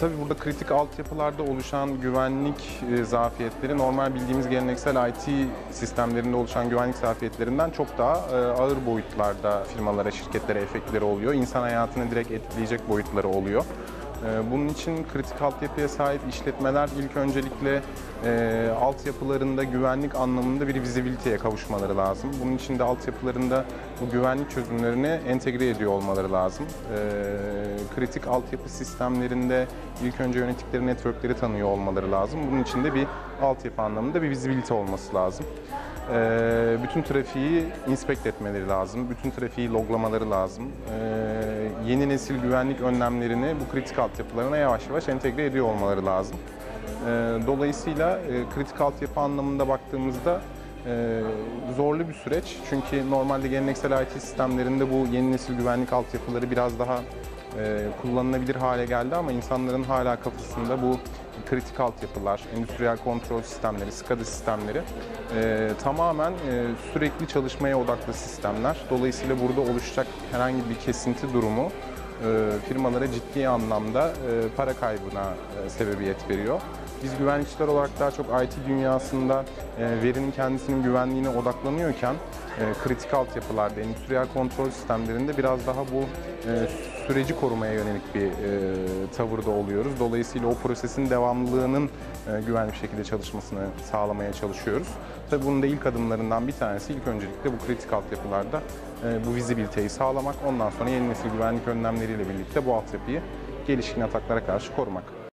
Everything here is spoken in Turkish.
tabii burada kritik altyapılarda oluşan güvenlik e, zafiyetleri normal bildiğimiz geleneksel IT sistemlerinde oluşan güvenlik zafiyetlerinden çok daha e, ağır boyutlarda firmalara, şirketlere efektleri oluyor. İnsan hayatını direkt etkileyecek boyutları oluyor. E, Bunun için kritik altyapıya sahip işletmeler ilk öncelikle e, altyapılarında güvenlik anlamında bir vizibiliteye kavuşmaları lazım. Bunun için de altyapılarında bu güvenlik çözümlerini entegre ediyor olmaları lazım. E, kritik altyapı sistemlerinde ilk önce yönettikleri networkleri tanıyor olmaları lazım. Bunun için de bir altyapı anlamında bir vizibilite olması lazım. E, bütün trafiği inspect etmeleri lazım. Bütün trafiği loglamaları lazım. E, yeni nesil güvenlik önlemlerini bu kritik altyapılarına yavaş yavaş entegre ediyor olmaları lazım. E, dolayısıyla e, kritik altyapı anlamında baktığımızda e, zorlu bir süreç. Çünkü normalde geleneksel IT sistemlerinde bu yeni nesil güvenlik altyapıları biraz daha e, kullanılabilir hale geldi ama insanların hala kafasında bu kritik altyapılar, endüstriyel kontrol sistemleri, SCADA sistemleri e, tamamen e, sürekli çalışmaya odaklı sistemler. Dolayısıyla burada oluşacak herhangi bir kesinti durumu firmalara ciddi anlamda e, para kaybına e, sebebiyet veriyor. Biz güvenlikçiler olarak daha çok IT dünyasında e, verinin kendisinin güvenliğine odaklanıyorken e, kritik altyapılarda, endüstriyel kontrol sistemlerinde biraz daha bu e, süreci korumaya yönelik bir e, tavırda oluyoruz. Dolayısıyla o prosesin devamlılığının e, güvenli bir şekilde çalışmasını sağlamaya çalışıyoruz. Tabii bunun da ilk adımlarından bir tanesi ilk öncelikle bu kritik altyapılarda e, bu vizibiliteyi sağlamak. Ondan sonra yeni nesil güvenlik önlemleriyle birlikte bu altyapıyı gelişkin ataklara karşı korumak.